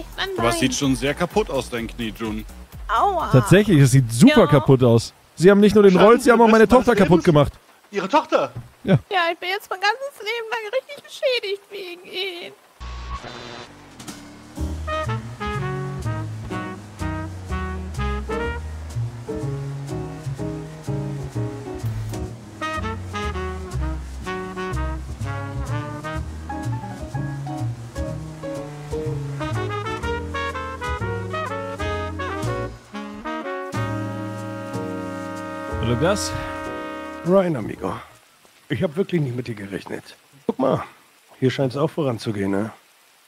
Echt mein Aber es sieht schon sehr kaputt aus, dein Knie, June. Aua. Tatsächlich, es sieht super Ja. kaputt aus. Sie haben nicht nur den Wahrscheinlich Rolls, sie haben auch meine Tochter kaputt gemacht. Ihre Tochter. Ja, ich bin jetzt mein ganzes Leben lang richtig beschädigt wegen ihm. Gas? Ryan, amigo. Ich habe wirklich nicht mit dir gerechnet. Guck mal, hier scheint es auch voranzugehen, ne?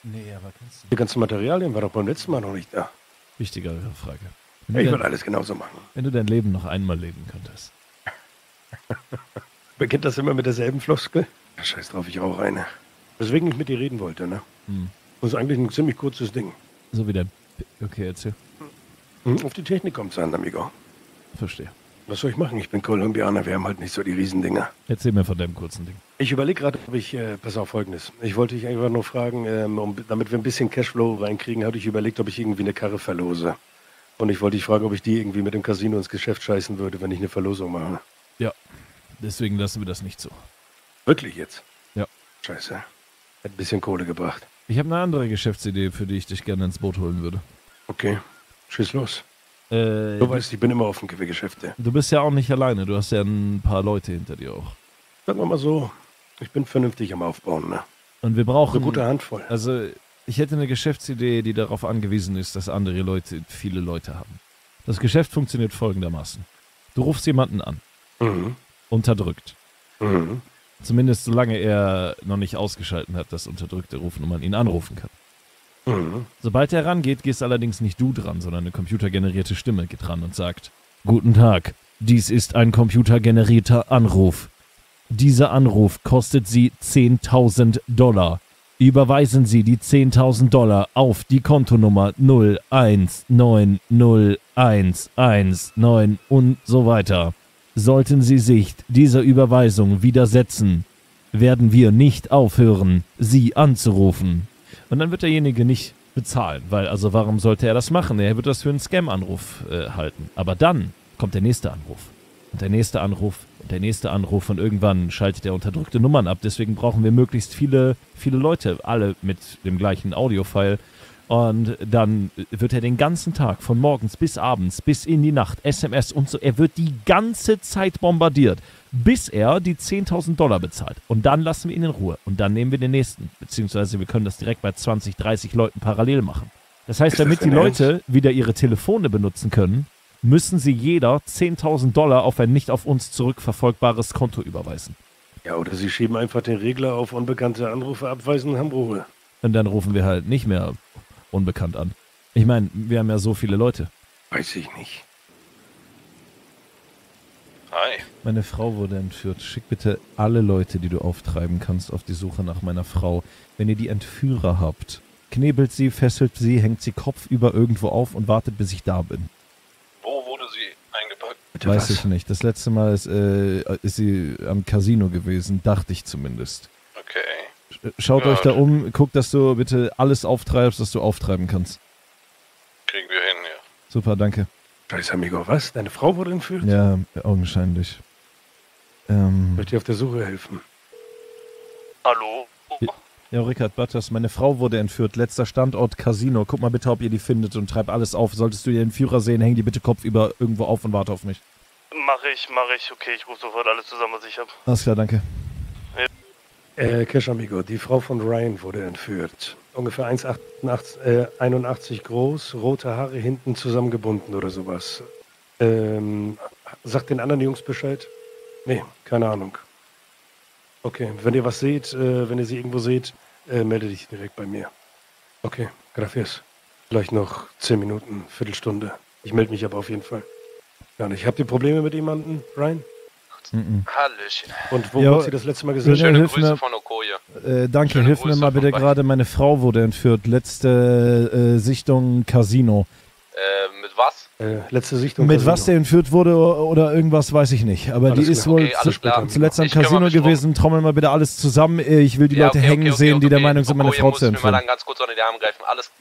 Nee, aber kannst du. Die ganzen Materialien war doch beim letzten Mal noch nicht da. Wichtigere Frage. Wenn Ich dein, alles genauso machen. wenn du dein Leben noch einmal leben könntest. Beginnt das immer mit derselben Floskel? Scheiß drauf, ich rauche eine. Weswegen ich mit dir reden wollte, ne? Hm. Das ist eigentlich ein ziemlich kurzes Ding. So wie dein. P- Okay, erzähl. Hm, Auf die Technik kommt's an, amigo. Verstehe. Was soll ich machen? Ich bin Kolumbianer, wir haben halt nicht so die Riesendinger. Erzähl mir von deinem kurzen Ding. Ich überlege gerade, ob ich, äh, pass auf folgendes. Ich wollte dich einfach nur fragen, ähm, um, damit wir ein bisschen Cashflow reinkriegen, hatte ich überlegt, ob ich irgendwie eine Karre verlose. Und ich wollte dich fragen, ob ich die irgendwie mit dem Casino ins Geschäft scheißen würde, wenn ich eine Verlosung mache. Ja. Deswegen lassen wir das nicht so. Wirklich jetzt? Ja. Scheiße. Hat ein bisschen Kohle gebracht. Ich habe eine andere Geschäftsidee, für die ich dich gerne ins Boot holen würde. Okay. Schieß los. Äh, Du weißt, ich bin immer offen für Geschäfte. du bist ja auch nicht alleine. Du hast ja ein paar Leute hinter dir auch. Sagen wir mal so, ich bin vernünftig am Aufbauen, ne? Und wir brauchen. Eine gute Handvoll. Also, ich hätte eine Geschäftsidee, die darauf angewiesen ist, dass andere Leute viele Leute haben. Das Geschäft funktioniert folgendermaßen. Du rufst jemanden an, Mhm. unterdrückt. Mhm. Zumindest solange er noch nicht ausgeschalten hat, das unterdrückte Rufen und man ihn anrufen kann. Mhm. Sobald er rangeht, gehst allerdings nicht du dran, sondern eine computergenerierte Stimme geht ran und sagt: Guten Tag, dies ist ein computergenerierter Anruf. Dieser Anruf kostet Sie 10.000 Dollar. Überweisen Sie die 10.000 Dollar auf die Kontonummer 0190119 und so weiter. Sollten Sie sich dieser Überweisung widersetzen, werden wir nicht aufhören, Sie anzurufen. Und dann wird derjenige nicht bezahlen, weil also warum sollte er das machen? Er wird das für einen Scam-Anruf äh, halten. Aber dann kommt der nächste Anruf. Und der nächste Anruf und der nächste Anruf und irgendwann schaltet er unterdrückte Nummern ab. Deswegen brauchen wir möglichst viele, viele Leute, alle mit dem gleichen Audiofile. Und dann wird er den ganzen Tag, von morgens bis abends, bis in die Nacht, SMS und so, er wird die ganze Zeit bombardiert, bis er die 10.000 Dollar bezahlt. Und dann lassen wir ihn in Ruhe. Und dann nehmen wir den nächsten. Beziehungsweise wir können das direkt bei 20, 30 Leuten parallel machen. Das heißt, damit die? Leute wieder ihre Telefone benutzen können, müssen sie jeder 10.000 Dollar auf ein nicht auf uns zurückverfolgbares Konto überweisen. Ja, oder sie schieben einfach den Regler auf unbekannte Anrufe abweisen und haben Ruhe. Und dann rufen wir halt nicht mehr unbekannt an. Ich meine, wir haben ja so viele Leute. Weiß ich nicht. Hi. Meine Frau wurde entführt. Schick bitte alle Leute, die du auftreiben kannst, auf die Suche nach meiner Frau. Wenn ihr die Entführer habt, knebelt sie, fesselt sie, hängt sie kopfüber irgendwo auf und wartet, bis ich da bin. Wo wurde sie eingepackt? Bitte Weiß was? ich nicht. Das letzte Mal ist, äh, ist sie am Casino gewesen, dachte ich zumindest. Okay. Schaut Ja, euch da um, guckt, dass du bitte alles auftreibst, was du auftreiben kannst. Kriegen wir hin, ja. Super, danke. Scheiße, Amigo, was? Deine Frau wurde entführt? Ja, augenscheinlich. Ähm, Möchte dir auf der Suche helfen? Hallo? ja, Rickard Butters, meine Frau wurde entführt. Letzter Standort Casino. Guck mal bitte, ob ihr die findet und treib alles auf. Solltest du den Führer sehen, häng die bitte kopfüber irgendwo auf und warte auf mich. Mach ich, mach ich. Okay, ich rufe sofort alles zusammen, was ich habe. Alles klar, danke. Äh, Cash Amigo, die Frau von Ryan wurde entführt. Ungefähr 1,81 äh, 81 groß, rote Haare hinten zusammengebunden oder sowas. Ähm, sagt den anderen Jungs Bescheid? Nee, keine Ahnung. Okay, wenn ihr was seht, äh, wenn ihr sie irgendwo seht, äh, melde dich direkt bei mir. Okay, gracias. Vielleicht noch 10 Minuten, Viertelstunde. Ich melde mich aber auf jeden Fall. Ja, und ich habt ihr Probleme mit jemandem, Ryan? Mhm. Hallöchen. Und wo Ja, wurde sie das letzte Mal gesehen? Ja, Schöne hilf Grüße mir. von Okoye. Äh, danke, Schöne hilf mir Grüße mal von bitte gerade. Meine Frau wurde entführt. Letzte äh, Sichtung Casino. Äh, mit was? Äh, letzte Sichtung. Mit Casino. was der entführt wurde oder irgendwas, weiß ich nicht. Aber Alles die ist klar. wohl Okay, zu, klar. zuletzt am Ich Casino gewesen. Trommel mal bitte alles zusammen. Äh, Ich will die Ja, Leute okay, hängen okay, okay, sehen, die der. Meinung sind, meine Frau muss zu mir mal entführen. dann ganz kurz unter die Arme greifen. Alles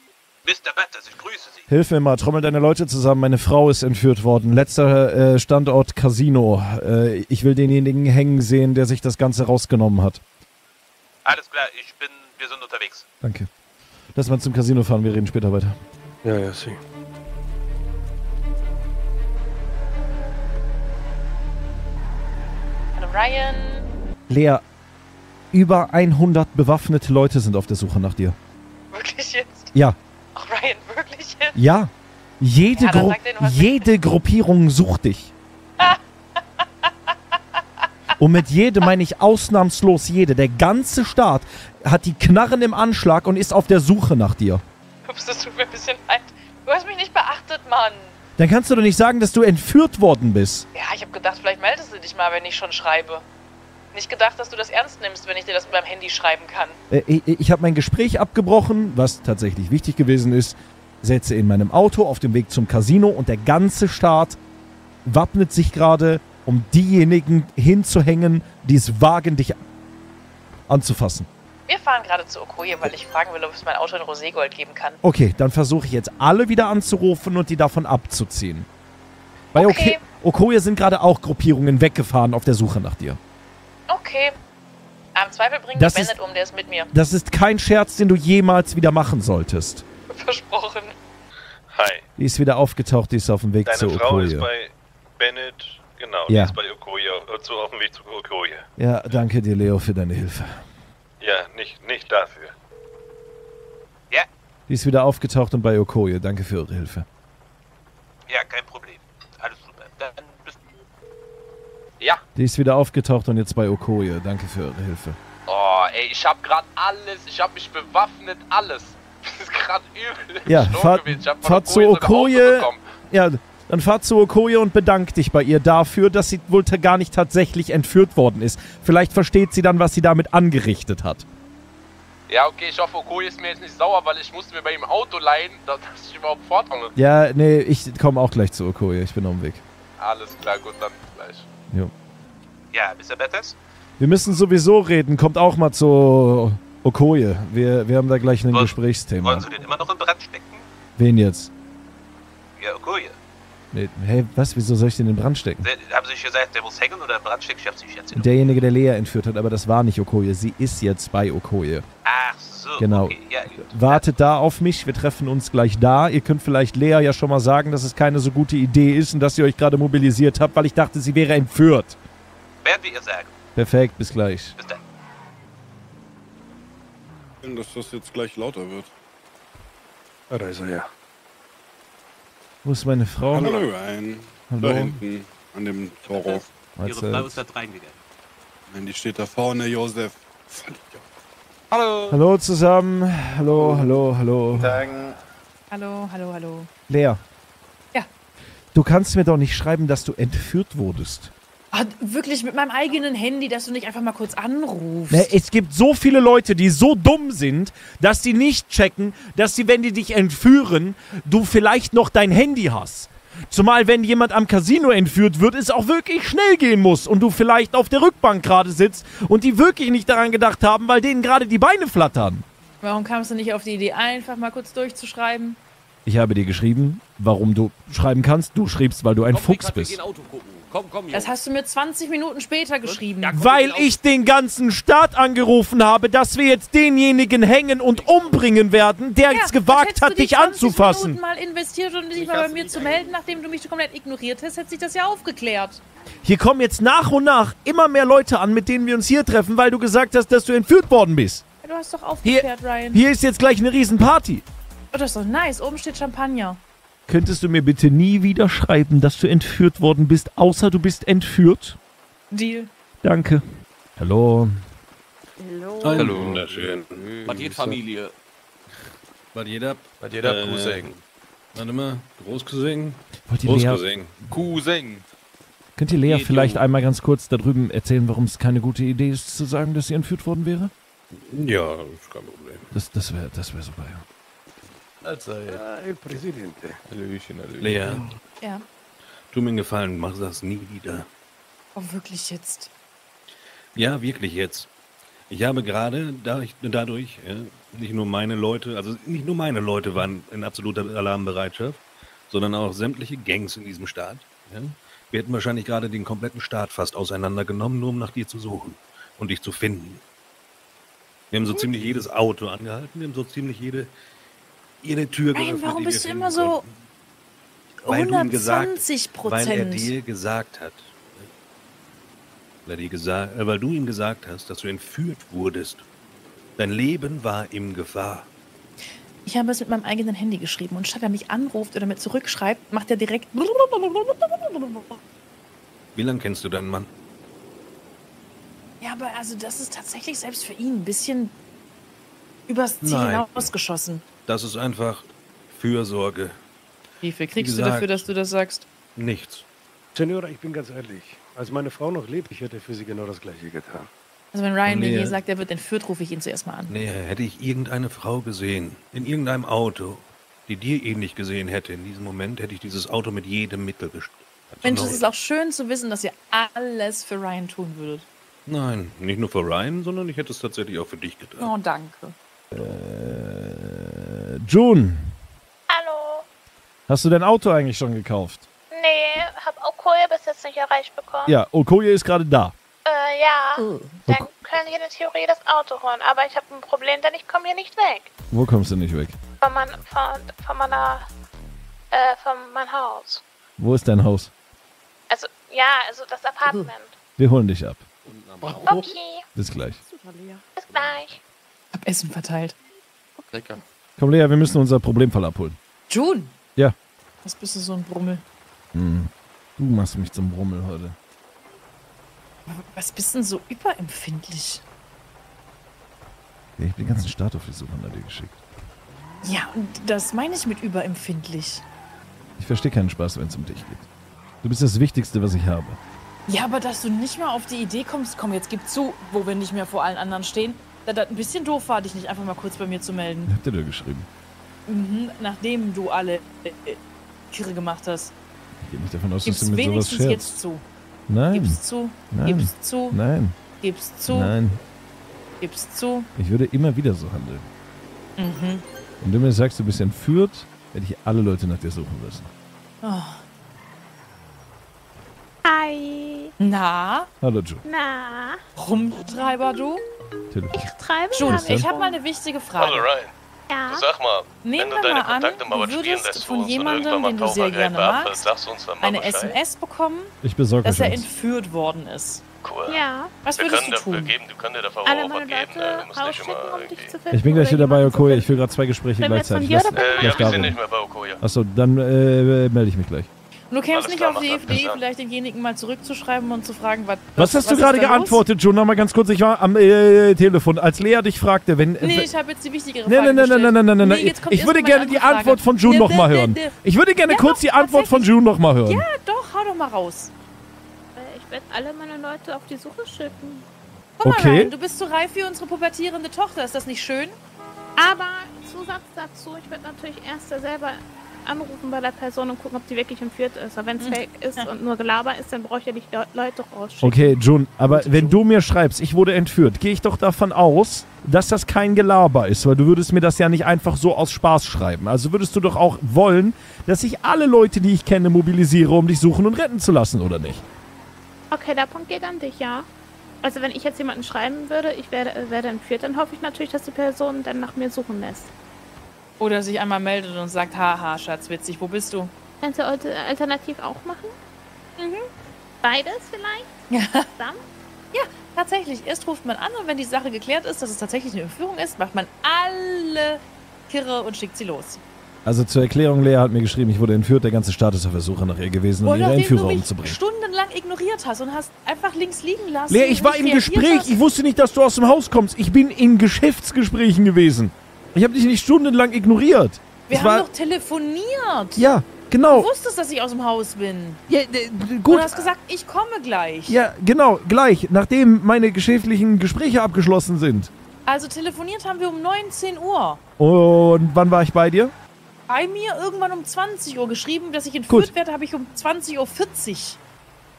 Mr. Batters, ich grüße Sie. Hilf mir mal, trommel deine Leute zusammen. Meine Frau ist entführt worden. Letzter äh, Standort Casino. Äh, ich will denjenigen hängen sehen, der sich das Ganze rausgenommen hat. Alles klar, ich bin, wir sind unterwegs. Danke. Lass mal zum Casino fahren, wir reden später weiter. Ja, ja, sie. Hallo Ryan. Lea, über 100 bewaffnete Leute sind auf der Suche nach dir. Wirklich jetzt? Ja, Ach Ryan, wirklich jetzt? Ja. Jede, Ja, Gru denen, jede Gruppierung sucht dich. Und mit jede meine ich ausnahmslos jede. Der ganze Staat hat die Knarren im Anschlag und ist auf der Suche nach dir. Ups, das tut mir ein bisschen leid. Du hast mich nicht beachtet, Mann. Dann kannst du doch nicht sagen, dass du entführt worden bist. Ja, ich habe gedacht, vielleicht meldest du dich mal, wenn ich schon schreibe. Nicht gedacht, dass du das ernst nimmst, wenn ich dir das mit meinem Handy schreiben kann. Äh, ich ich habe mein Gespräch abgebrochen, was tatsächlich wichtig gewesen ist, setze in meinem Auto auf dem Weg zum Casino und der ganze Staat wappnet sich gerade, um diejenigen hinzuhängen, die es wagen, dich anzufassen. Wir fahren gerade zu Okoye, weil ich fragen will, ob es mein Auto in Roségold geben kann. Okay, dann versuche ich jetzt alle wieder anzurufen und die davon abzuziehen. Bei Okay. Okoye sind gerade auch Gruppierungen weggefahren auf der Suche nach dir. Okay. Am Zweifel bringen Das die Bennett um, der ist mit mir. Das ist kein Scherz, den du jemals wieder machen solltest. Versprochen. Hi. Die ist wieder aufgetaucht, die ist auf dem Weg Deine zu Frau Okoye. ist bei Bennett. Genau, Ja. die ist bei Okoye, äh, zu, auf dem Weg zu Okoye. Ja, danke dir, Leo, für deine Hilfe. Ja, nicht, nicht dafür. Die ist wieder aufgetaucht und bei Okoye. Danke für eure Hilfe. Ja, kein Problem. Alles super. Dann bis. Ja. Die ist wieder aufgetaucht und jetzt bei Okoye. Danke für eure Hilfe. Oh, ey, ich hab grad alles, ich hab mich bewaffnet, alles. Grad übel. Ja, Sturm fahrt, zu Okoye. Ja, dann fahrt zu Okoye und bedankt dich bei ihr dafür, dass sie wohl gar nicht tatsächlich entführt worden ist. Vielleicht versteht sie dann, was sie damit angerichtet hat. Ja, okay, ich hoffe, Okoye ist mir jetzt nicht sauer, weil ich musste mir bei ihm Auto leihen, dass ich überhaupt vortange. Ja, nee, ich komme auch gleich zu Okoye. Ich bin auf dem Weg. Alles klar, gut, dann gleich. Ja, Mr. Batters? Wir müssen sowieso reden. Kommt auch mal zu Okoye. Wir, wir haben da gleich ein Gesprächsthema. Wollen Sie den immer noch in Brand stecken? Wen jetzt? Ja, Okoye. Nee, hey, was? Wieso soll ich den in den Brand stecken? Der, haben Sie sich gesagt, der muss hängen oder in Brand stecken? Ich hab's nicht erzählt. Derjenige, der Lea entführt hat, aber das war nicht Okoye. Sie ist jetzt bei Okoye. Ach so. Genau. Okay, ja. Wartet da auf mich, wir treffen uns gleich da. Ihr könnt vielleicht Lea ja schon mal sagen, dass es keine so gute Idee ist und dass ihr euch gerade mobilisiert habt, weil ich dachte, sie wäre entführt. Werden wir ihr sagen. Perfekt, bis gleich. Bis dann. Dass das jetzt gleich lauter wird. Ah, da ist er ja. Wo ist meine Frau? Hallo, ein. Da Hallo. hinten, an dem Toro. Ihre. Frau ist da reingegangen. Nein, die steht da vorne, Josef. Hallo. Hallo zusammen. Hallo, hallo, hallo. Hallo, hallo, hallo. Lea. Ja. Du kannst mir doch nicht schreiben, dass du entführt wurdest. Ah, wirklich mit meinem eigenen Handy, dass du nicht einfach mal kurz anrufst. Ne, es gibt so viele Leute, die so dumm sind, dass sie nicht checken, dass sie, wenn die dich entführen, du vielleicht noch dein Handy hast. Zumal, wenn jemand am Casino entführt wird, es auch wirklich schnell gehen muss und du vielleicht auf der Rückbank gerade sitzt und die wirklich nicht daran gedacht haben, weil denen gerade die Beine flattern. Warum kamst du nicht auf die Idee, einfach mal kurz durchzuschreiben? Ich habe dir geschrieben, warum du schreiben kannst. Du schriebst, weil du ein Fuchs bist. Das hast du mir 20 Minuten später geschrieben. Weil ich den ganzen Staat angerufen habe, dass wir jetzt denjenigen hängen und umbringen werden, der es dann gewagt du hat, dich 20 anzufassen. Minuten mal investiert und dich mal bei mir zu melden, nachdem du mich komplett ignoriert hast, hätte sich das ja aufgeklärt. Hier kommen jetzt nach und nach immer mehr Leute an, mit denen wir uns hier treffen, weil du gesagt hast, dass du entführt worden bist. Ja, Du hast doch aufgeklärt, Ryan. Hier ist jetzt gleich eine Riesenparty. Oh, das ist doch nice. Oben steht Champagner. Könntest du mir bitte nie wieder schreiben, dass du entführt worden bist, außer du bist entführt? Deal. Danke. Hallo. Hallo. Wunderschön. Was geht Familie? Was jeder? Bei jeder Äh, Cousin. Warte mal, Großcousin? Großcousin. Cousin. könnt ihr Lea Geht, vielleicht einmal ganz kurz da drüben erzählen, warum es keine gute Idee ist, zu sagen, dass sie entführt worden wäre? Ja, ist kein Problem. Das, das wäre das wär super, ja. Also, ja. Ah, el Presidente. Hallöchen, Hallöchen. Lea, Ja. tu mir einen Gefallen, mach das nie wieder. Oh, wirklich jetzt. Ja, wirklich jetzt. Ich habe gerade da ich, dadurch ja, nicht nur meine Leute, also nicht nur meine Leute waren in absoluter Alarmbereitschaft, sondern auch sämtliche Gangs in diesem Staat. Ja. Wir hätten wahrscheinlich gerade den kompletten Staat fast auseinandergenommen, nur um nach dir zu suchen und dich zu finden. Wir haben so ziemlich jedes Auto angehalten, wir haben so ziemlich jede, jede Tür Nein, geöffnet, warum bist du immer so. Weil du ihm gesagt, 120 weil er Prozent? dir gesagt hat, weil, er dir gesagt, äh, weil du ihm gesagt hast, dass du entführt wurdest. Dein Leben war in Gefahr. Ich habe es mit meinem eigenen Handy geschrieben und statt er mich anruft oder mir zurückschreibt, macht er direkt. Wie lange kennst du deinen Mann? Ja, aber also das ist tatsächlich selbst für ihn ein bisschen übers Ziel Nein. hinausgeschossen. Das ist einfach Fürsorge. Wie viel kriegst du gesagt. dafür, dass du das sagst? Nichts. Senora, ich bin ganz ehrlich. Als meine Frau noch lebt, ich hätte für sie genau das Gleiche getan. Also wenn Ryan mir Nee. je sagt, er wird entführt, rufe ich ihn zuerst mal an. Nee, hätte ich irgendeine Frau gesehen, in irgendeinem Auto, die dir ähnlich gesehen hätte, in diesem Moment hätte ich dieses Auto mit jedem Mittel gestohlen. Mensch, es ist auch schön zu wissen, dass ihr alles für Ryan tun würdet. Nein, nicht nur für Ryan, sondern ich hätte es tatsächlich auch für dich getan. Oh, danke. Äh, June, Hallo. hast du dein Auto eigentlich schon gekauft? Nee, hab Okoye bis jetzt nicht erreicht bekommen. Ja, Okoye ist gerade da. Äh, ja. Oh. Dann können wir in der Theorie das Auto holen. Aber ich habe ein Problem, denn ich komme hier nicht weg. Wo kommst du nicht weg? Von, mein, von, von meiner, äh, von meinem Haus. Wo ist dein Haus? Also, ja, also das Apartment. Wir holen dich ab. Okay, Bis gleich. bis gleich. Hab Essen verteilt. Lecker. Komm, Lea, wir müssen unser Problemfall abholen. June! Ja. Was bist du so ein Brummel? Hm. Du machst mich zum Brummel heute. Was bist denn so überempfindlich? Ja, ich hab den ganzen Start auf die Suche nach dir geschickt. Ja, und das meine ich mit überempfindlich. Ich verstehe keinen Spaß, wenn es um dich geht. Du bist das Wichtigste, was ich habe. Ja, aber dass du nicht mal auf die Idee kommst, komm, jetzt gib zu, wo wir nicht mehr vor allen anderen stehen. Da, da, ein bisschen doof war, dich nicht einfach mal kurz bei mir zu melden. Habt ihr da geschrieben? Mhm, nachdem du alle äh, Kirre gemacht hast. Ich gehe nicht davon aus, dass Gib's du mit sowas wenigstens scherzt. jetzt zu. Nein, Gib's zu, Nein. gib's zu, nein, gib's zu, nein. gib's zu. Ich würde immer wieder so handeln. Mhm. Wenn du mir sagst, du bist entführt, werde ich alle Leute nach dir suchen müssen. Oh. Hi. Na, Hallo, June. na. Rumtreiber du? Telefon. Treiben June, June, ich habe mal eine wichtige Frage. Hallo Ryan. Ja. Sag mal, Nehmen wenn du wir deine mal an, Kontakte mal du was spielen lässt von jemandem, den du sehr gerne magst, sagst du uns dann mal eine Bescheid. SMS bekommen, Ich besorge dass er entführt worden ist. Cool. Ja. Was wir würdest du dafür tun? geben, du kannst dir dafür Alle auch was meine geben. Leute finden? Ich bin gleich wieder bei Okoye. Ich führe gerade zwei Gespräche gleichzeitig. Äh, ja, wir sind nicht mehr bei Okoye. Achso, dann äh, melde ich mich gleich. Und du kämst nicht klar, auf die. Idee, vielleicht denjenigen mal zurückzuschreiben und zu fragen, was. Was hast du gerade da los? geantwortet, June? Nochmal ganz kurz. Ich war am äh, Telefon. Als Lea dich fragte, wenn. Nee, äh, ich habe jetzt die wichtigere Nein, Frage nein, nein, nein, nein, nein, nein, Nee, nein. kommt Ich würde mal gerne die Antwort von June Nee, nochmal nee, hören. nee, nee. Ich würde gerne Ja, kurz doch, die Antwort von. June nochmal hören. Ja, doch, hau doch mal raus. Äh, Ich werde alle meine Leute auf die Suche schicken. Guck mal, Okay. Ryan, du bist zu reif für unsere pubertierende Tochter. Ist das nicht schön? Aber Zusatz dazu, ich werde natürlich erst selber anrufen bei der Person und gucken, ob die wirklich entführt ist. Aber wenn es fake ist und nur Gelaber ist, dann brauche ich ja nicht Le Leute rausschicken. Okay, June, aber wenn du mir schreibst, ich wurde entführt, gehe ich doch davon aus, dass das kein Gelaber ist, weil du würdest mir das ja nicht einfach so aus Spaß schreiben. Also würdest du doch auch wollen, dass ich alle Leute, die ich kenne, mobilisiere, um dich suchen und retten zu lassen, oder nicht? Okay, der Punkt geht an dich, ja. Also wenn ich jetzt jemanden schreiben würde, ich werde, äh, werde entführt, dann hoffe ich natürlich, dass die Person dann nach mir suchen lässt. Oder sich einmal meldet und sagt, haha, Schatz, witzig, wo bist du? Kannst du alter- alternativ auch machen? Mhm. Beides vielleicht? Ja. Zusammen? Tatsächlich, erst ruft man an und wenn die Sache geklärt ist, dass es tatsächlich eine Entführung ist, macht man alle Kirre und schickt sie los. Also zur Erklärung, Lea hat mir geschrieben, ich wurde entführt, der ganze Staat ist auf der Suche nach ihr gewesen, um Und ihre Entführer du mich umzubringen. stundenlang ignoriert hast und hast einfach links liegen lassen. Lea, ich war im Gespräch, hast. ich wusste nicht, dass du aus dem Haus kommst. Ich bin in Geschäftsgesprächen gewesen. Ich habe dich nicht stundenlang ignoriert. Wir Es haben doch telefoniert. Ja, genau. Du wusstest, dass ich aus dem Haus bin. Ja, gut. hast gesagt, ich komme gleich. Ja, genau, gleich, nachdem meine geschäftlichen Gespräche abgeschlossen sind. Also telefoniert haben wir um 19 Uhr. Und wann war ich bei dir? Bei mir irgendwann um 20 Uhr geschrieben, dass ich entführt Gut. werde, habe ich um 20.40 Uhr.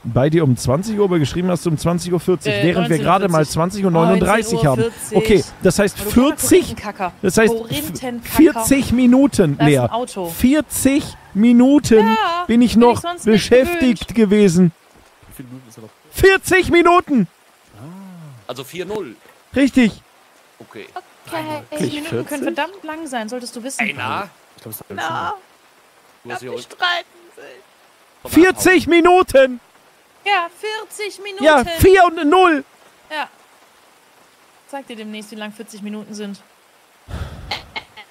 Bei dir um 20 Uhr, aber geschrieben hast du um 20.40 Uhr, Äh, während wir gerade mal 20.39 Uhr 39 haben. 19:40. Okay, das heißt Aber du kleiner 40, Korinthenkacker. das heißt Korinthenkacker. 40 Minuten, Auto. 40 Minuten Ja, bin ich bin noch ich sonst nicht beschäftigt gewesen. Wie viele Minuten ist er noch? 40 Minuten! Also 4-0. Richtig. Okay. Okay. 40 Minuten können verdammt lang sein, solltest du wissen. Ey, na? Ich ist Na, Du hast glaub, hier die streiten sich. 40 Minuten! Ja, 40 Minuten. Ja, 4 und 0. Ja. Sag dir demnächst, wie lang 40 Minuten sind.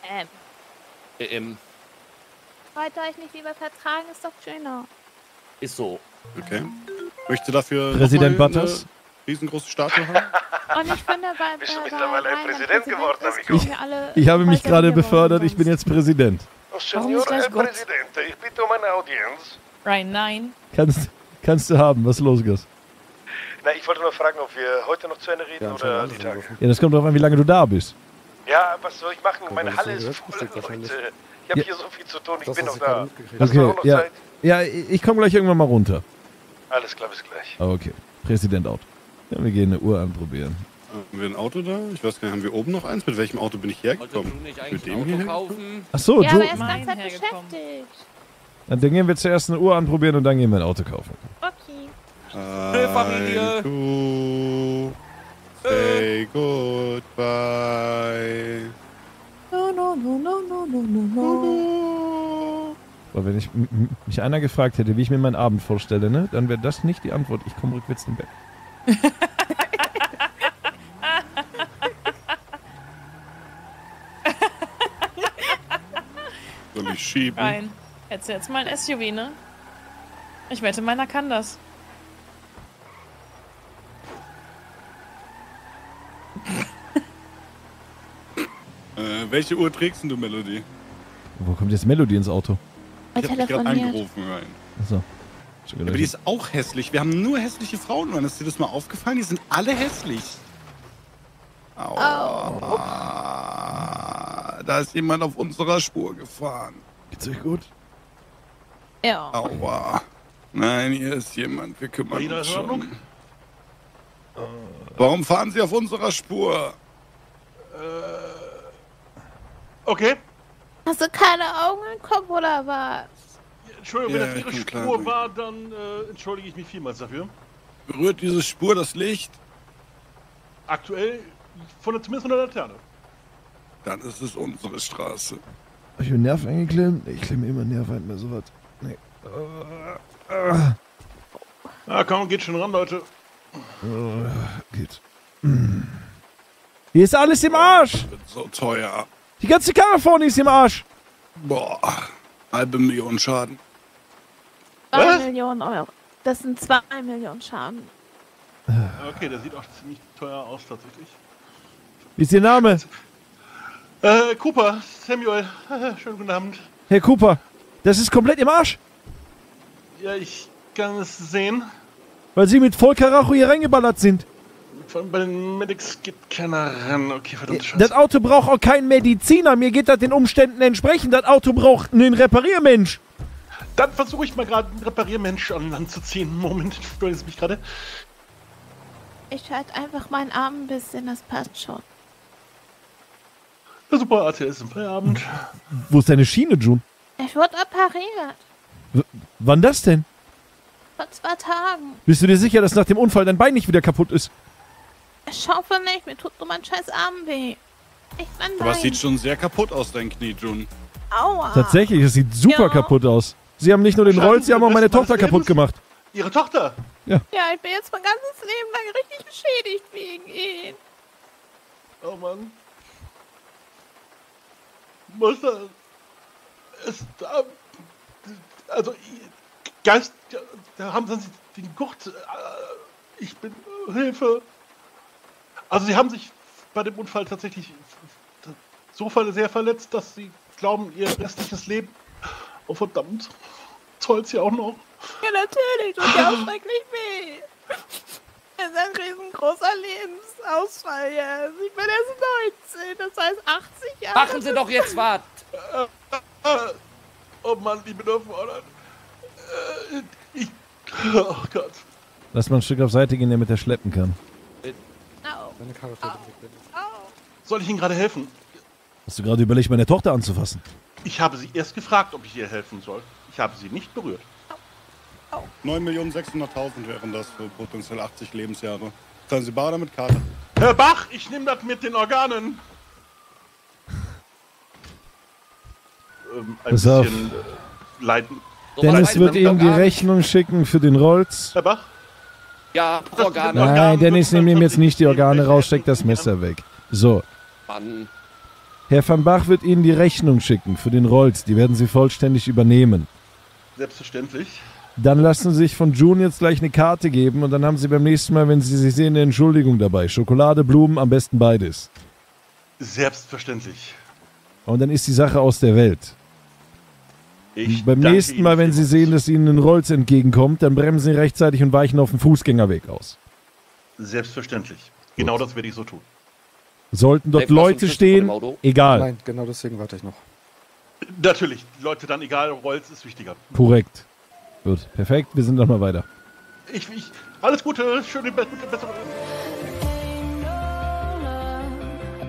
Ähm, Ähm, ihr euch nicht lieber vertragen, ist doch schöner. ist so. Okay. Möchte dafür Präsident Butters? riesengroße Statue haben? Und ich finde, bei, Bist du mittlerweile ein Präsident geworden, ist, Amigo? alle Ich habe mich gerade befördert, ich bin jetzt Präsident. Oh, Senor Gott? Presidente, ich bitte um eine Audienz. Ryan, nein. Kannst, kannst du haben, was ist los, Gus? Na, ich wollte nur fragen, ob wir heute noch zu Ende reden Ja, oder die Tage. Ja, das kommt darauf an, wie lange du da bist. Ja, was soll ich machen? Meine Halle ist voll. Leute. Ich habe Ja. hier so viel zu tun, ich Das bin noch da. mitgekriegt. Hast du Okay, noch ja. Zeit? Ja, ich komme gleich irgendwann mal runter. Alles klar, bis gleich. Ah, Okay, Präsident out. Ja, wir gehen eine Uhr anprobieren. Haben wir ein Auto da? Ich weiß gar nicht, haben wir oben noch eins? Mit welchem Auto bin ich hergekommen? Mit dem hier? Ach so, Ja, aber Joe. er ist hergekommen. beschäftigt. Dann gehen wir zuerst eine Uhr anprobieren und dann gehen wir ein Auto kaufen. Okay. Familie. To say goodbye. No, no, no, no, no, no, no, no. Weil wenn ich mich einer gefragt hätte, wie ich mir meinen Abend vorstelle, ne, dann wäre das nicht die Antwort. Ich komme rückwärts im Bett. Soll ich schieben? Ryan, hättest du jetzt mal ein SUV, ne? Ich wette, meiner kann das. Äh, welche Uhr trägst denn du, Melody? Wo kommt jetzt Melody ins Auto? Ich hab dich gerade angerufen rein. Achso. Ja, aber die ist auch hässlich. Wir haben nur hässliche Frauen, Mann. Ist dir das mal aufgefallen? Die sind alle hässlich. Aua. Da ist jemand auf unserer Spur gefahren. Geht's euch gut? Ja. Aua. Nein, hier ist jemand. Wir kümmern Marina, uns ist in Ordnung? schon. Warum fahren Sie auf unserer Spur? Okay. Hast du keine Augen im Kopf oder was? Entschuldigung, Ja, wenn das Ihre klar, Spur du- war, dann äh, entschuldige ich mich vielmals dafür. Berührt diese Spur das Licht? Aktuell von der, zumindest von der Laterne. Dann ist es unsere Straße. Hab ich mir einen Nerv eingeklemmt? Ich klemme immer Nerv ein bei sowas. Nee. Ah, komm, geht schon ran, Leute. ah, geht. Hier ist alles im Arsch! Das wird so teuer. Die ganze Karre vorne ist im Arsch! Boah. Halbe Million Schaden. Zwei Was? Millionen Euro. Das sind zwei Millionen Schaden. Okay, der sieht auch ziemlich teuer aus, tatsächlich. Wie ist Ihr Name? Äh, Cooper, Samuel, schönen guten Abend. Herr Cooper, das ist komplett im Arsch, Ja, ich kann es sehen. weil Sie mit Vollkaracho hier reingeballert sind. Vor allem bei den Medics geht keiner ran. Okay, verdammte Scheiße. Das Auto braucht auch keinen Mediziner. Mir geht das den Umständen entsprechend. Das Auto braucht einen Repariermensch. Dann versuche ich mal gerade einen Repariermensch an Land zu ziehen. Moment, entschuldigen Sie mich gerade. Ich halte einfach meinen Arm ein bisschen, das passt schon. Ja, super, ATL ist im Feierabend. Wo ist deine Schiene, June? Ich wurde operiert. W wann das denn? Vor zwei Tagen. Bist du dir sicher, dass nach dem Unfall dein Bein nicht wieder kaputt ist? Ich hoffe nicht, mir tut nur mein scheiß Arm weh. Ich bin Aber es sieht schon sehr kaputt aus, dein Knie, June. Aua. Tatsächlich, es sieht super Ja. kaputt aus. Sie haben nicht nur den Rolls, sie haben auch meine Tochter kaputt gemacht. Ihre Tochter? Ja, ich bin jetzt mein ganzes Leben lang richtig beschädigt wegen ihn. Oh Mann. Was da? Ist da. Also, Geist. Da haben sie den Gurt. äh, Ich bin. Hilfe. Also, sie haben sich bei dem Unfall tatsächlich so sehr verletzt, dass sie glauben, ihr restliches Leben. Oh, verdammt. Zollt sie auch noch. Ja, natürlich, tut ja auch schrecklich weh. Es ist ein riesengroßer Lebensausfall jetzt. Ich bin erst 19, das heißt 80 Jahre. Machen Sie doch jetzt was! Äh, oh Mann, ich bin überfordert. Äh, ich Oh Gott. Lass mal ein Stück auf Seite gehen, damit er schleppen kann. Charaktere Soll ich Ihnen gerade helfen? Hast du gerade überlegt, meine Tochter anzufassen? Ich habe Sie erst gefragt, ob ich ihr helfen soll. Ich habe Sie nicht berührt. 9.600.000 wären das für potenziell 80 Lebensjahre. Zahlen Sie bar oder mit Karte? Herr Bach, ich nehme das mit den Organen. Ähm, ein Pass auf. bisschen äh, leiden. Dennis wird Ihnen ihm die Rechnung schicken für den Rolls. Herr Bach? Ja, Organe. Nein, Dennis, nimm ihm jetzt nicht die Organe raus, steck das Messer weg. So, Mann. Herr van Bach wird Ihnen die Rechnung schicken für den Rolls. Die werden Sie vollständig übernehmen. Selbstverständlich. Dann lassen Sie sich von June jetzt gleich eine Karte geben und dann haben Sie beim nächsten Mal, wenn Sie sie sehen, eine Entschuldigung dabei. Schokolade, Blumen, am besten beides. Selbstverständlich. Und dann ist die Sache aus der Welt. Ich beim nächsten Mal, wenn Sie sehen, dass Ihnen ein Rolls entgegenkommt, dann bremsen Sie rechtzeitig und weichen auf den Fußgängerweg aus. Selbstverständlich. Genau das werde ich so tun. Sollten dort du Leute stehen, egal. Nein, genau deswegen warte ich noch. Natürlich, Leute dann egal, Rolls ist wichtiger. Korrekt. Gut, perfekt. Wir sind doch mal weiter. Ich, ich, alles Gute, schöne, gute Besserung.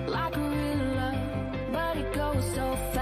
like a real love, but it goes so.